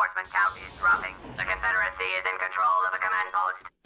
reinforcement count is dropping. The Confederacy is in control of a command post.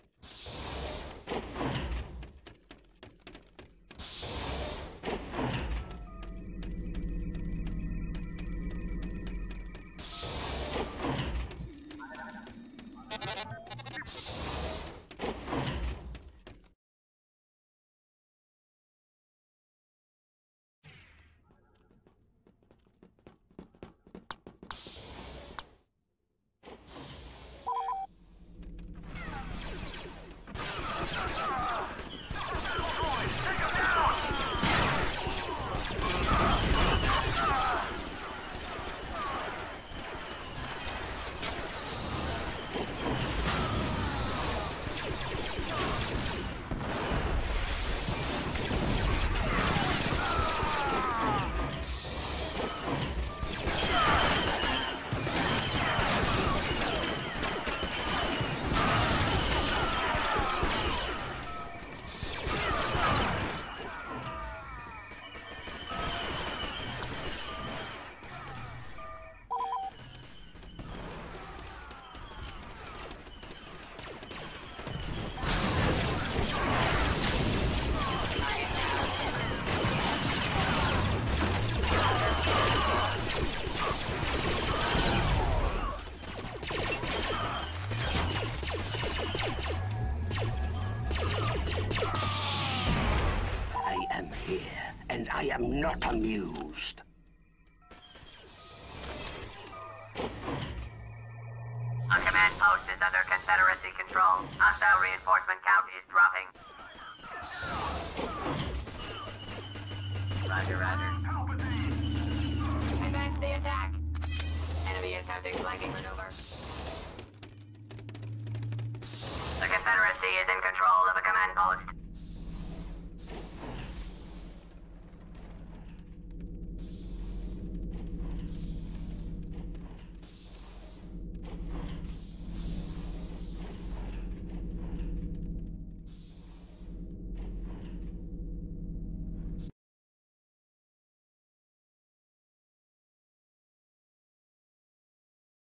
And I am not amused. A command post is under Confederacy control. Hostile reinforcement count is dropping. Roger, roger. Advance the attack. Enemy attempting flanking maneuver. The Confederacy is in control of a command post.